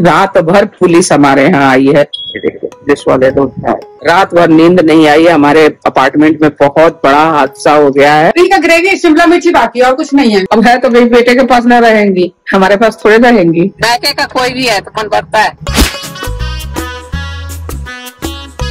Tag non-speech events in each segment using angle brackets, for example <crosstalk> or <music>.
रात भर पुलिस हमारे यहाँ आई है। पुलिस वाले लोग रात भर नींद नहीं आई है हमारे अपार्टमेंट में बहुत बड़ा हादसा हो गया है। का ग्रेवी शिमला मिर्ची बाकी और कुछ नहीं है। अब है तो मेरी बेटे के पास न रहेंगी हमारे पास थोड़े रहेंगी। बैठे का कोई भी है तो मन भरता है?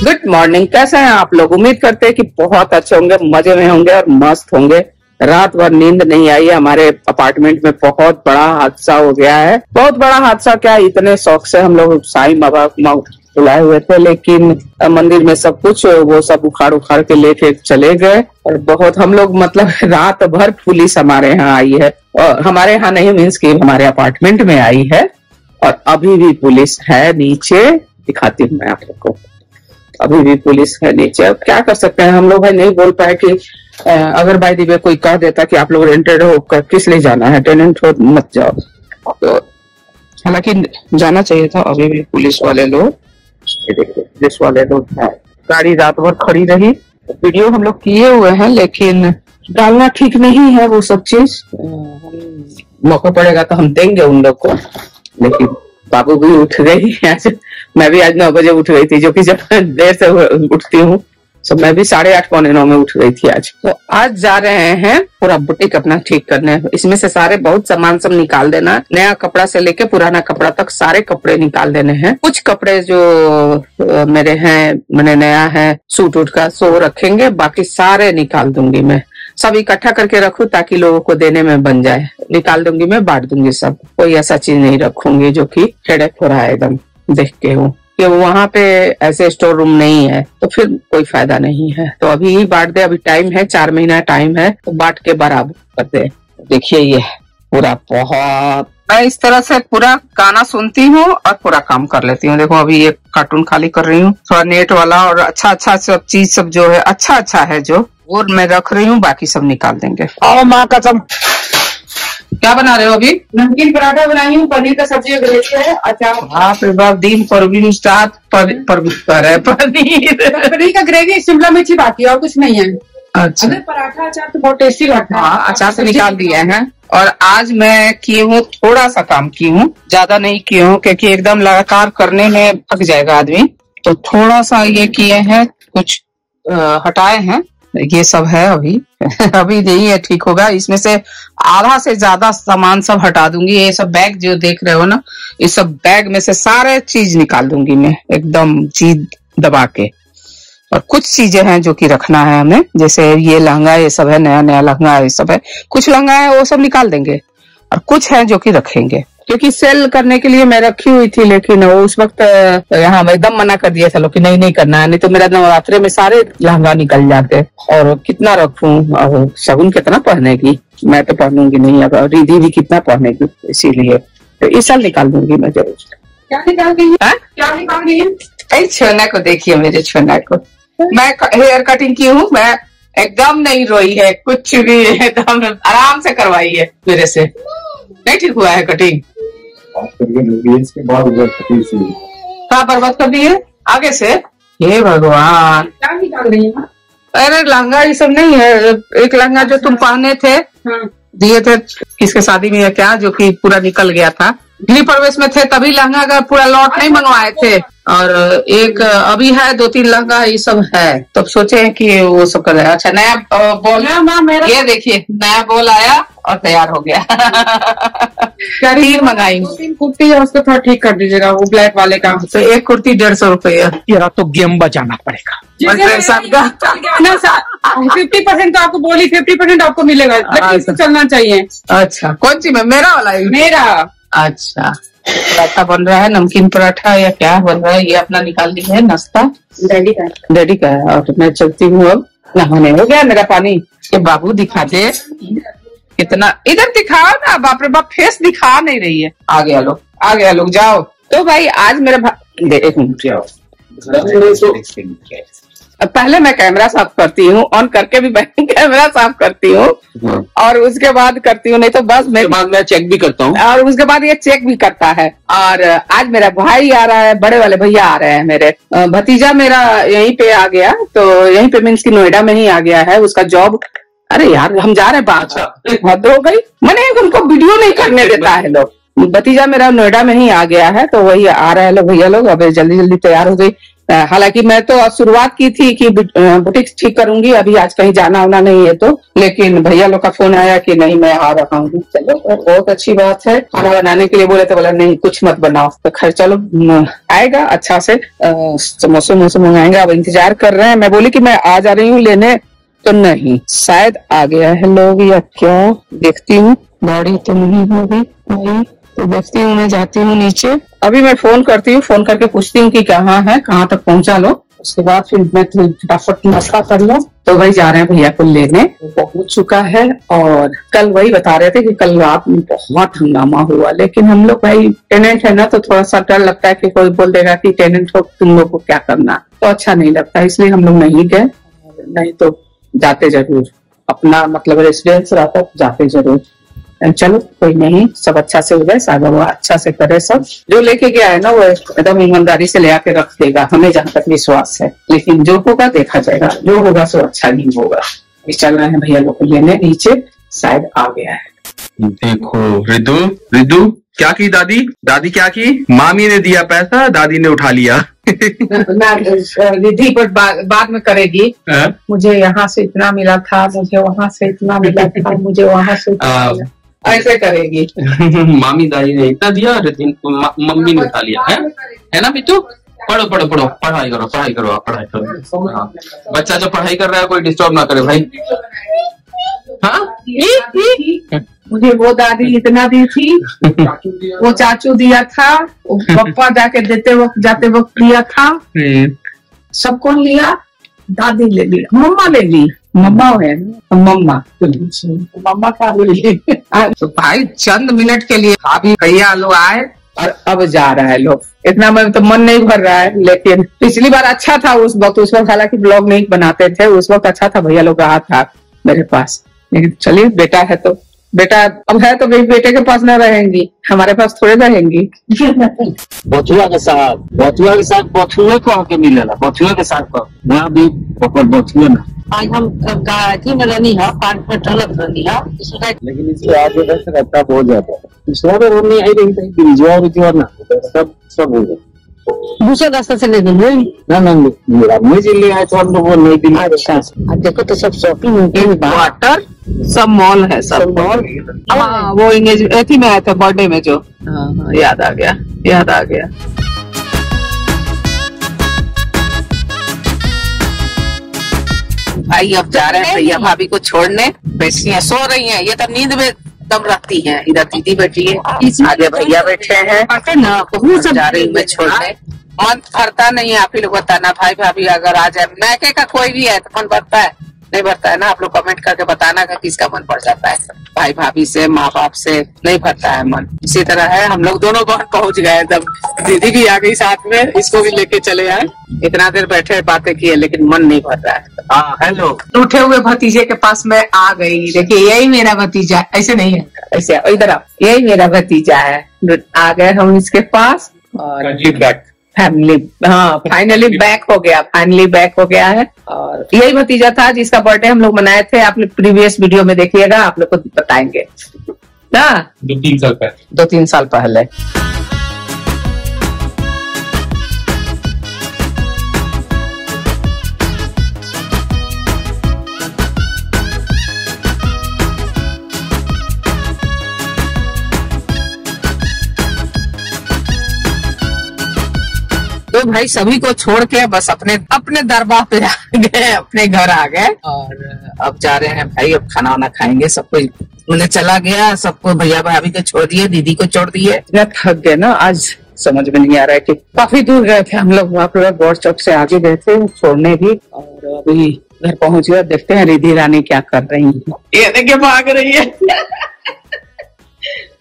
गुड मॉर्निंग कैसे हैं आप लोग? उम्मीद करते हैं कि बहुत अच्छे होंगे मज़े में होंगे और मस्त होंगे। रात भर नींद नहीं आई, हमारे अपार्टमेंट में बहुत बड़ा हादसा हो गया है। बहुत बड़ा हादसा क्या, इतने शौक से हम लोग साई बाबा बुलाए हुए थे, लेकिन मंदिर में सब कुछ, वो सब उखाड़ उखाड़ के लेके चले गए। और बहुत हम लोग मतलब <laughs> रात भर पुलिस हमारे यहाँ आई है। और हमारे यहाँ नहीं मीन्स की हमारे अपार्टमेंट में आई है। और अभी भी पुलिस है नीचे, दिखाती हूँ मैं आप लोग को। अभी भी पुलिस है नीचे। अब क्या कर सकते हैं? हम लोग भाई नहीं बोल पाए कि अगर बाई दी कोई कह देता कि आप लोग रेंटेड हो किस लिए जाना है? टेनेंट हो, मत जाओ। तो हालाँकि जाना चाहिए था, अभी भी पुलिस वाले लोग पुलिस वाले लोग गाड़ी रात भर खड़ी रही, वीडियो हम लोग किए हुए हैं, लेकिन डालना ठीक नहीं है वो सब चीज़। मौका पड़ेगा तो हम देंगे उन लोग को। लेकिन बाबू भी उठ गई <laughs> मैं भी आज नौ बजे उठ गई थी, जो कि जब <laughs> देर से उठती हूँ। तो मैं भी साढ़े आठ पौने नौ में उठ गई थी आज। तो आज जा रहे हैं पूरा बुटीक अपना ठीक करने। इसमें से सारे बहुत सामान सब निकाल देना। नया कपड़ा से लेके पुराना कपड़ा तक सारे कपड़े निकाल देने हैं। कुछ कपड़े जो मेरे हैं, मैंने नया है, सूट उट का, सो रखेंगे। बाकी सारे निकाल दूँगी मैं। सब इकट्ठा करके रखू ताकि लोगों को देने में बन जाए। निकाल दूँगी मैं, बांट दूँगी सब। कोई ऐसा चीज़ नहीं रखूँगी जो कि हेडेक हो रहा है एकदम। देख के हूँ। कि वहाँ पे ऐसे स्टोर रूम नहीं है तो फिर कोई फ़ायदा नहीं है। तो अभी ही बांट दे, अभी टाइम है, चार महीना टाइम है तो बांट के बराबर कर दे। देखिए ये, पूरा बहुत मैं इस तरह से पूरा गाना सुनती हूँ और पूरा काम कर लेती हूँ। देखो, अभी ये कार्टून खाली कर रही हूँ। थोड़ा नेट वाला और अच्छा अच्छा सब चीज़ सब जो है अच्छा अच्छा है जो, वो मैं रख रही हूँ, बाकी सब निकाल देंगे। और माँ कसम। क्या बना रहे हो अभी? नमकीन पराठा बनाई हूँ पनीर का सब्ज़ी है अचार। बाप रे बाप दिन परवीन स्टार्ट पर, पर, पर है पनीर। पनीर का ग्रेवी शिमला मिर्ची बाकी और कुछ नहीं है। अच्छा। अगर पराठा अचार तो बहुत टेस्टी लगता है। हाँ अचार से निकाल दिया है। और आज मैं की हूँ थोड़ा सा काम की हूँ ज़्यादा नहीं की हूँ क्योंकि एकदम लगातार करने में थक जाएगा आदमी। तो थोड़ा सा ये किए हैं कुछ हटाए हैं। ये सब है अभी। <laughs> अभी नहीं है, ठीक होगा। इसमें से आधा से ज़्यादा सामान सब हटा दूँगी। ये सब बैग जो देख रहे हो ना इस सब बैग में से सारे चीज़ निकाल दूँगी मैं, एकदम चीज़ दबा के। और कुछ चीज़ें हैं जो कि रखना है हमें, जैसे ये लहंगा, ये सब है नया नया लहंगा, ये सब है। कुछ लहंगा है, वो सब निकाल देंगे। और कुछ है जो कि रखेंगे। क्योंकि सेल करने के लिए मैं रखी हुई थी लेकिन वो उस वक्त यहाँ मैं एकदम मना कर दिया था लोग कि नहीं नहीं करना है नहीं तो मेरा नवरात्रे में सारे लहंगा निकल जाते और कितना रखू? और शगुन कितना पहनेगी? मैं तो पहनूँगी नहीं अब रिधि भी कितना पहनेगी इसीलिए तो इस साल निकाल दूँगी मैं ज़रूर। क्या निकाल गई है? क्या निकाल गई है? छोना को देखिए मेरे छोना को। मैं हेयर कटिंग की हूँ मैं एकदम नहीं रोई है कुछ भी एकदम आराम से करवाई है मेरे से। नहीं ठीक हुआ है कटिंग। कहाँ बर्बाद कर दिए आगे से। हे भगवान। क्या निकाल रही है? अरे लहंगा ये सब नहीं है। एक लहंगा जो तुम पहने थे हाँ। दिए थे किसके शादी में या क्या जो कि पूरा निकल गया था। गृह प्रवेश में थे तभी लहंगा का पूरा लॉट नहीं मंगवाए थे। और एक अभी है दो तीन लहंगा ये सब है। तब सोचे हैं कि वो सब कर अच्छा नया बॉल। ना माँ मेरा ये देखिए नया बॉल आया और तैयार हो गया। तीन मंगाई। कुर्ती है उसको थोड़ा ठीक कर दीजिएगा वो ब्लैक वाले का। तो एक कुर्ती डेढ़ सौ रुपये या तो गेम बजाना पड़ेगा। फिफ्टी परसेंट तो आपको बोली फिफ्टी परसेंट आपको मिलेगा। चलना चाहिए। अच्छा कौन सी में मेरा वाला मेरा। अच्छा। पराठा बन रहा है नमकीन पराठा या क्या बन रहा है? ये अपना निकाल ली है नाश्ता। डैडी का। डैडी का है और मैं चलती हूँ अब। नहाने हो गया मेरा पानी? ये बाबू दिखा दे। कितना इधर दिखाओ ना बाप रे बाप फेस दिखा नहीं रही है। आ गया लोग आ गया लोग जाओ। तो भाई आज मेरा भा... एक मिनट जाओ। पहले मैं कैमरा साफ़ करती हूँ ऑन करके भी मैं <laughs> कैमरा साफ़ करती हूँ और उसके बाद करती हूँ नहीं तो बस मैं बाद मैं चेक भी करता हूँ। और उसके बाद ये चेक भी करता है। और आज मेरा भाई आ रहा है बड़े वाले भैया आ रहे हैं मेरे। भतीजा मेरा यहीं पे आ गया तो यहीं पे मीन्स की नोएडा में ही आ गया है उसका जॉब अरे यार हम जा रहे हैं बाहर। हद हो गई। मैंने उनको वीडियो नहीं करने देता है लोग। भतीजा मेरा नोएडा में ही आ गया है तो वही आ रहे हैं लोग, भैया लोग, अब जल्दी जल्दी तैयार हो गई। हालाँकि मैं तो शुरुआत की थी कि बुटीक ठीक करूँगी, अभी आज कहीं जाना होना नहीं है तो लेकिन भैया लोग का फ़ोन आया कि नहीं, मैं आ रहा हूँ। चलो बहुत अच्छी बात है। खाना बनाने के लिए बोले तो बोला, नहीं, कुछ मत बनाओ। तो खैर, चलो आएगा अच्छा से। समोसे वमोसे मंगाएँगे अब इंतज़ार कर रहे हैं। मैं बोली की मैं आ जा रही हूँ लेने तो नहीं, शायद आ गया है। लोग या क्या? देखती हूँ। गाड़ी तो नहीं होगी तो देखती हूँ, मैं जाती हूँ नीचे। अभी मैं फ़ोन करती हूँ फ़ोन करके पूछती हूँ कि कहाँ है, कहाँ तक पहुँचा लो। उसके बाद फिर मैं फटाफट नाश्ता कर लो। तो वही जा रहे हैं भैया को लेने। पहुँच चुका है और कल वही बता रहे थे कि कल रात में बहुत हंगामा हुआ। लेकिन हम लोग भाई टेनेंट है ना तो थोड़ा सा डर लगता है कि कोई बोल देगा कि टेनेंट हो, तुम लोग को क्या करना तो अच्छा नहीं लगता, इसलिए हम लोग नहीं गए। नहीं तो जाते ज़रूर। अपना मतलब रेसिडेंस रहता तो जाते ज़रूर। चलो कोई नहीं सब अच्छा से हो जाए सागा वो अच्छा से करे सब। जो लेके गया है ना वो एकदम ईमानदारी से ले आके रख देगा हमें जहाँ तक विश्वास है। लेकिन जो होगा देखा जाएगा। जो होगा सो अच्छा नहीं होगा। चल रहे हैं भैया लोग को लेने नीचे शायद आ गया है। देखो रिदु रिदु क्या की दादी? दादी क्या की? मामी ने दिया पैसा दादी ने उठा लिया। <laughs> रिधि पर बा, बाद में करेगी। हाँ? मुझे यहाँ से इतना मिला था मुझे वहाँ से इतना मिला था मुझे वहाँ से आ, मिला ऐसे करेगी। <laughs> मामी दादी ने इतना दिया रितिन मम्मी ने उठा लिया है? है ना बिट्टू? पढ़ो पढ़ो पढ़ो। पढ़ाई करो पढ़ाई करो आप पढ़ाई करो। हाँ। बच्चा जो पढ़ाई कर रहा है कोई डिस्टर्ब ना करे भाई। हाँ? मुझे वो दादी इतना दी थी। वो चाचू दिया था वो पप्पा जाके देते वक्त जाते वक्त लिया था। हम्म, सब कौन लिया? दादी ले ली मम्मा ले ली। मम्मा है ना मम्मा। मम्मा का <laughs> तो भाई चंद मिनट के लिए अभी भैया लोग आए और अब जा रहा है लोग। इतना में तो मन नहीं भर रहा है लेकिन पिछली बार अच्छा था उस वक्त। उस वक्त हालाँकि ब्लॉग नहीं बनाते थे उस वक्त अच्छा था भैया लोग रहा था मेरे पास। लेकिन चलिए बेटा है तो बेटा अब है तो भाई बेटे के पास ना रहेंगी। हमारे पास थोड़े रहेंगी। <laughs> बथुआ के साथ बथुआ के साथ बथुए के मिलेला बथुए के साथ। बथुए ना। आज हम अथी में रहनी है पार्क में टहलत रहनी है। लेकिन इसके आगे बहुत ज़्यादा है। पिछला बार हमने आई रही थी ना सब सब हो गया दूसरे रास्ते से ले ना ना मेरा मुझे ले आए तो हम लोग वो नई दिल्ली अच्छा अब देखो तो सब शॉपिंग वाटर सब मॉल है सब मॉल हाँ वो इंगेज एथी में आए थे बर्थडे में जो। हाँ हाँ याद आ गया याद आ गया। भाई अब जा रहे हैं भैया भाभी को छोड़ने। बैठी हैं सो रही हैं। ये तो नींद में दम रखती हैं। इधर दीदी बैठी है। आगे भैया बैठे हैं। ना बहुत जा रही हूँ मैं छोड़ने। मन भरता नहीं है आप ही लोग बताना। भाई भाभी अगर आ जाए। मैके का कोई भी है तो मन भरता है। नहीं भरता है ना आप लोग कमेंट करके बताना कि किसका मन भर जाता है। भाई भाभी से माँ बाप से नहीं भरता है मन। इसी तरह है हम लोग दोनों बहन पहुँच गए तब दीदी भी आ गई साथ में इसको भी लेके चले आए। इतना देर बैठे बातें किए लेकिन मन नहीं भर रहा है। हाँ हेलो उठे हुए भतीजे के पास मैं आ गई। देखिए यही मेरा भतीजा ऐसे नहीं है। ऐसे इधर आओ। यही मेरा भतीजा है। आ गए हम इसके पास और फैमिली हाँ। फाइनली बैक हो गया। फाइनली बैक हो गया है। और यही भतीजा था जिसका बर्थडे हम लोग मनाए थे। आप लोग प्रीवियस वीडियो में देखिएगा। आप लोग को बताएँगे। ना दो तीन साल पहले। दो तीन साल पहले। तो भाई सभी को छोड़ के बस अपने अपने दरबार पे आ गए, अपने घर आ गए। और अब जा रहे हैं भाई, अब खाना वाना खाएँगे, सब कोई उन्हें चला गया, सबको भैया भाभी को छोड़ दिए, दीदी को छोड़ दिए। थक गए ना, आज समझ में नहीं आ रहा है कि काफ़ी दूर गए थे हम लोग, वहाँ पे गौर चौक से आगे गए थे, छोड़ने भी। और अभी घर पहुँच गया देखते हैं रिधि रानी क्या कर रही है। ये देखिए भाग रही है। <laughs>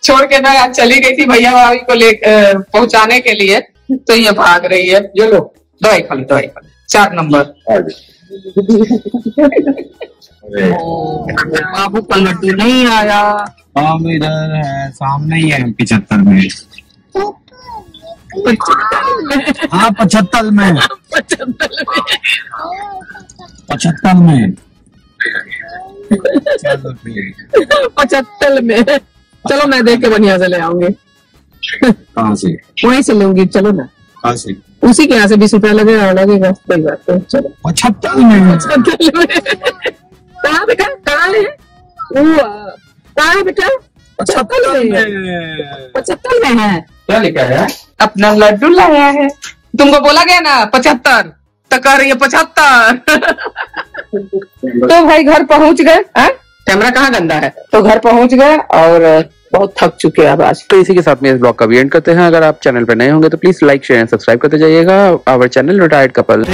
छोड़ के ना, चली गई थी भैया भाभी को ले पहुँचाने के लिए। तो ये भाग रही है। ये लो दवाई खा लो दवाई खा लो। चार नंबर। बाबू लड्डू नहीं आया। हम इधर है सामने ही है पिछहत्तर में। हाँ पचहत्तर में। पचहत्तर में। पचहत्तर में। चलो मैं देख के बढ़िया से ले आऊँगी। कहाँ से वहीं से लूँगी चलो ना। कहाँ से उसी के यहाँ से बीस रुपया लगेगा लगेगा कोई बात नहीं चलो। पचहत्तर में। कहाँ बेटा? कहाँ है? वो कहाँ है बेटा? पचहत्तर में। पचहत्तर में है। क्या लिखा है? अपना लड्डू लाया है। तुमको बोला गया ना पचहत्तर? तो कह रही है पचहत्तर। <laughs> तो भाई घर पहुँच गए कैमरा कहाँ गंदा है? तो घर पहुँच गए और बहुत थक चुके हैं अब आज। तो इसी के साथ में इस ब्लॉग का भी एंड करते हैं। अगर आप चैनल पर नए होंगे तो please like share and subscribe करते जाइएगा। Our channel retired couple